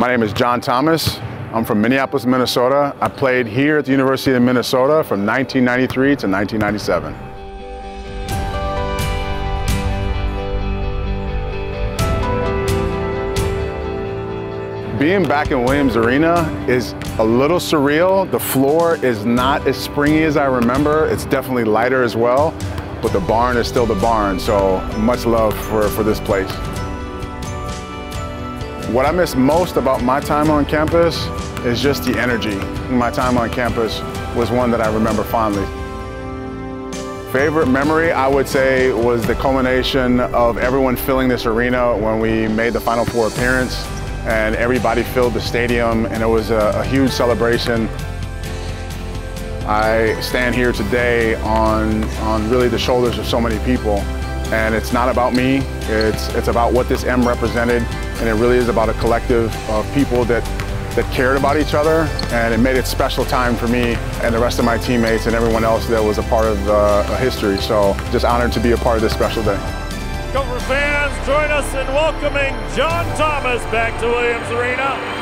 My name is John Thomas. I'm from Minneapolis, Minnesota. I played here at the University of Minnesota from 1993 to 1997. Being back in Williams Arena is a little surreal. The floor is not as springy as I remember. It's definitely lighter as well, but the barn is still the barn, so much love for, for this place. What I miss most about my time on campus is just the energy. My time on campus was one that I remember fondly. Favorite memory, I would say, was the culmination of everyone filling this arena when we made the Final Four appearance and everybody filled the stadium and it was a, a huge celebration. I stand here today on, on really the shoulders of so many people and it's not about me, it's, it's about what this M represented and it really is about a collective of people that, that cared about each other and it made it special time for me and the rest of my teammates and everyone else that was a part of uh, history. So just honored to be a part of this special day. Gopher fans, join us in welcoming John Thomas back to Williams Arena.